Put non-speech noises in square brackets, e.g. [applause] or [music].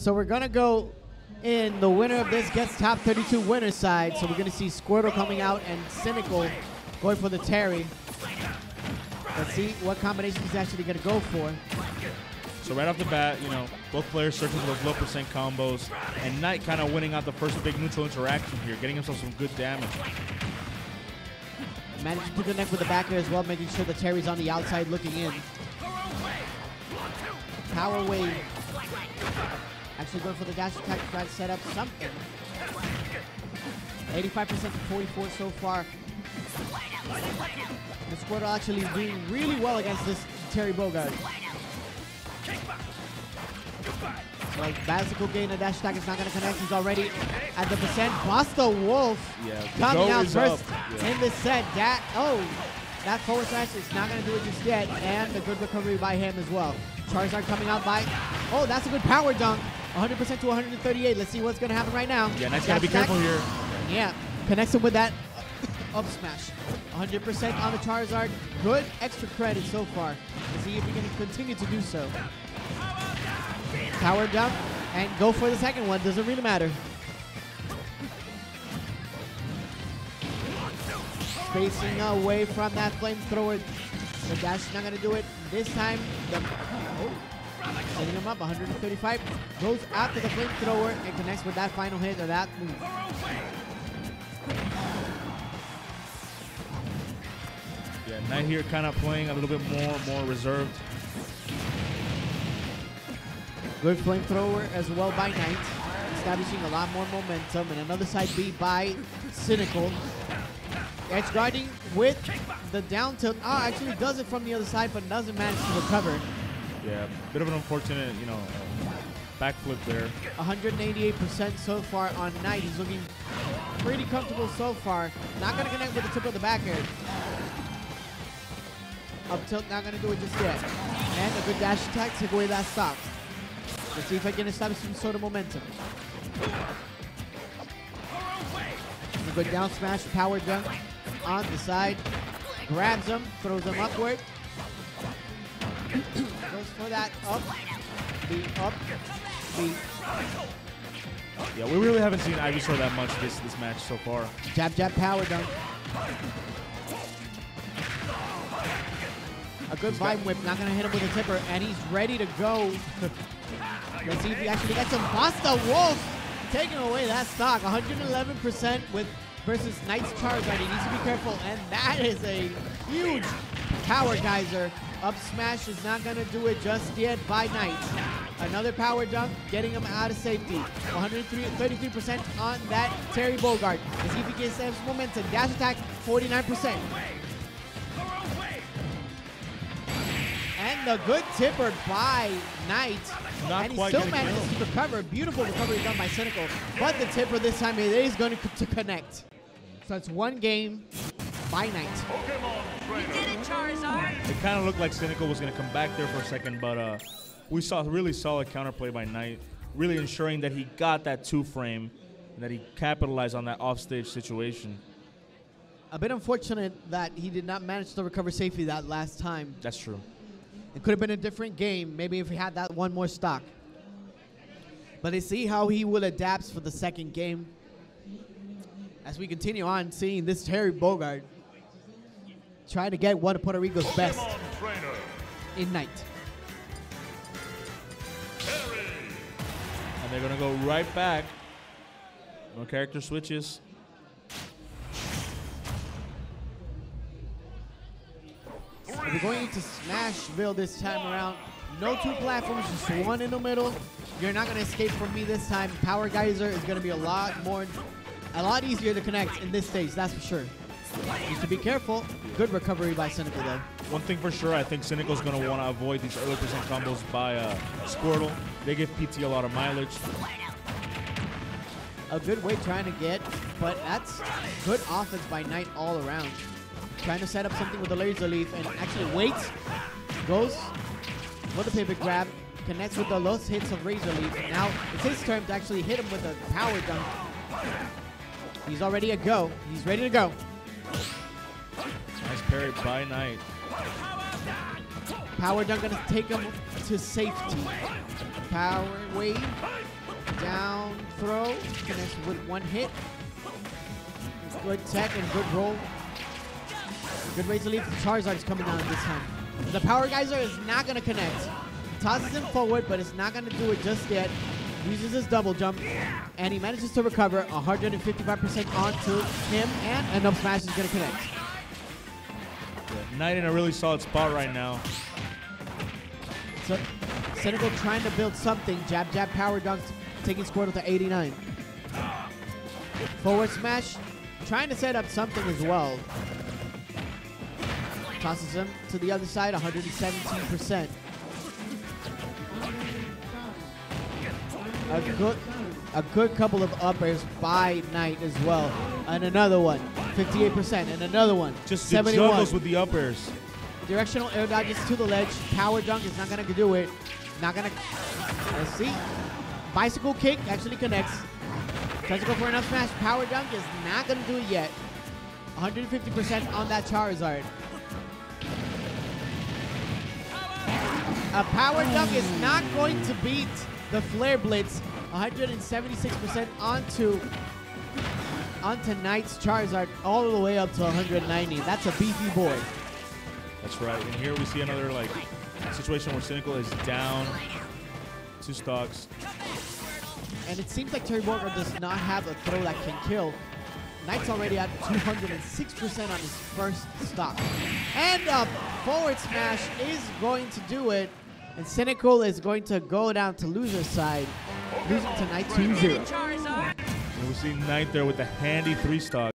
So we're gonna go in. The winner of this gets top 32 winner side. So we're gonna see Squirtle coming out and Cynical going for the Terry. Let's see what combination he's actually gonna go for. So right off the bat, you know, both players searching for those low percent combos, and Knight kind of winning out the first big neutral interaction here, getting himself some good damage. Managing to connect with the back backer as well, making sure the Terry's on the outside looking in. Power wave. Actually going for the dash attack to try to set up something. 85% to 44 so far. The Squirtle actually doing really well against this Terry Bogard. Like Bazical gain a dash attack is not going to connect. He's already at the percent. Buster Wolf Yeah, the coming out first. Yeah. in this set. That oh, that forward slash is not going to do it just yet, and the good recovery by him as well. Charizard coming out by. Oh, that's a good power dunk. 100% to 138. Let's see what's going to happen right now. Yeah, Knight's got to be careful here. Yeah, connects him with that [laughs] up smash. 100% on the Charizard. Good extra credit so far. Let's see if he can continue to do so. Power jump and go for the second one. Doesn't really matter. Spacing away from that flamethrower. The dash is not going to do it. This time, the, setting him up 135. Goes after the flamethrower and connects with that final hit of that move. Yeah, Knight here kind of playing a little bit more, more reserved. Good flamethrower as well by Knight, establishing a lot more momentum. And another side B by Cynical. Edge guarding with the down tilt. Ah, actually does it from the other side, but doesn't manage to recover. Yeah, bit of an unfortunate, you know, backflip there. 188% so far on Knight. He's looking pretty comfortable so far. Not going to connect with the tip of the back air. Up tilt, not going to do it just yet. And a good dash attack, take away that stop. Let's see if I can establish some sort of momentum. A good down smash, power jump on the side. Grabs him, throws him upward. Goes for that up, the up, the Yeah, we really haven't seen Ivy Ivysaur that much this this match so far. Jab, jab, power dunk. A good vine whip, not gonna hit him with a tipper, and he's ready to go. [laughs] Let's see if he actually gets him. Buster Wolf taking away that stock. 111% with versus Knight's Charizard. He needs to be careful, and that is a huge power geyser. Up smash is not gonna do it just yet by Knight. Another power dunk, getting him out of safety. 133% on that Terry Bogard. Let's see if he can establish momentum. Dash attack, 49%. And the good tipper by Knight. Not and he quite still manages killed. to recover. Beautiful recovery done by Cynical. But the tipper this time it is going to, to connect. So it's one game by Knight. Did it, Charizard? It kind of looked like Cynical was going to come back there for a second, but uh, we saw really solid counterplay by Knight, really ensuring that he got that two frame and that he capitalized on that offstage situation. A bit unfortunate that he did not manage to recover safely that last time. That's true. It could have been a different game, maybe if he had that one more stock. But let's see how he will adapt for the second game. As we continue on seeing this Terry Bogard trying to get one of Puerto Rico's best in Knight. And they're going to go right back. No character switches. We're going to Smashville this time around. No two platforms, just one in the middle. You're not going to escape from me this time. Power Geyser is going to be a lot more, a lot easier to connect in this stage, that's for sure. Just to be careful. Good recovery by Cynical though. One thing for sure, I think Cynical's going to want to avoid these early percent combos by uh, Squirtle. They give PT a lot of mileage. A good way trying to get, but that's good offense by Knight all around. Trying to set up something with the Razor Leaf and actually waits. Goes for the pivot grab. Connects with the lowest hits of Razor Leaf. Now it's his turn to actually hit him with a power dunk. He's already a go. He's ready to go. Nice parry by Knight. Power dunk gonna take him to safety. power wave. Down throw. Connects with one hit. Good tech and good roll. Good way to leave. Charizard's coming down this time. The Power Geyser is not to connect. Tosses him forward, but it's not to do it just yet. Uses his double jump, and he manages to recover 155% onto him, and an up smash is going to connect. Knight in a really solid spot right now. So, Cynical trying to build something. Jab, jab, power dunks, taking Squirtle to 89. Forward smash, trying to set up something as well. Tosses him to the other side, 117%. A good, a good couple of uppers by Knight as well. And another one, 58%. And another one, Just the 71. juggles with the uppers. Directional air dodges to the ledge. Power dunk is not gonna do it. Not gonna. Let's see. Bicycle kick actually connects. Tries to go for an up smash. Power dunk is not gonna do it yet. 150% on that Charizard. A power dunk is not going to beat the Flare Blitz. 176% onto onto Knight's Charizard all the way up to 190. That's a beefy boy. That's right. And here we see another like situation where Cynical is down two stocks. And it seems like Terry Bogard does not have a throw that can kill. Knight's already at 206% on his first stock. And a forward smash is going to do it. And Cynical is going to go down to loser's side, losing to Knight 2-0. Charizard. And we see Knight there with the handy three stock.